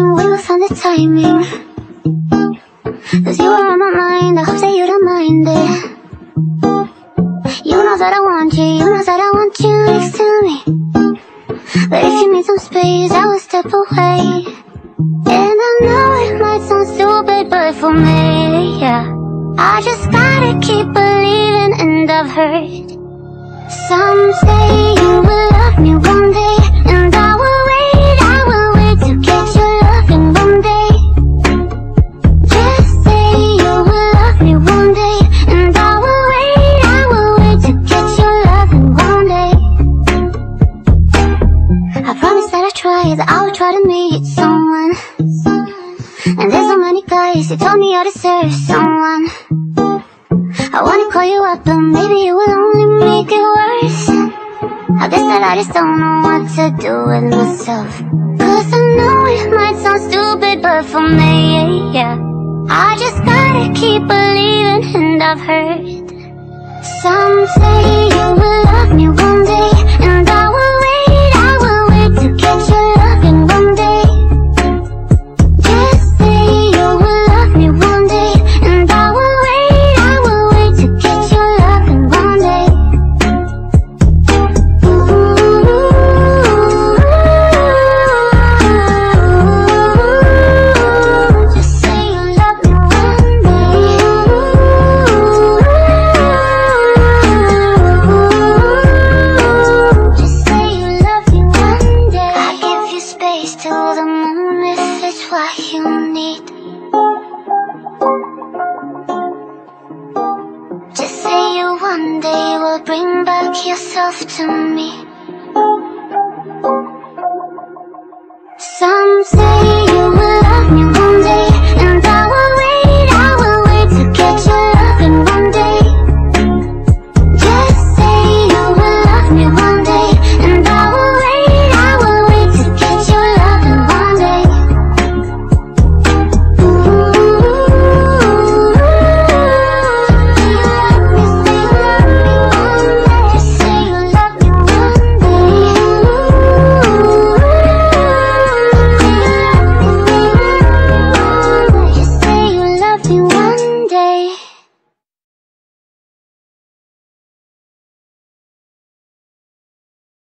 timing, we will find the timing. Cause you are on my mind, I hope that you don't mind it. You know that I want you, you know that I want you next to me. But if you need some space, I will step away. And I know it might sound stupid, but for me, yeah. I just gotta keep believing and I've heard. Someday you will love me one day that I will try to meet someone. And there's so many guys who told me I deserve someone. I wanna call you up, but maybe it will only make it worse. I guess that I just don't know what to do with myself. Cause I know it might sound stupid, but for me, yeah. I just gotta keep believing, and I've heard Some say to the moon if it's what you need Just say you one day will bring back yourself to me. Some say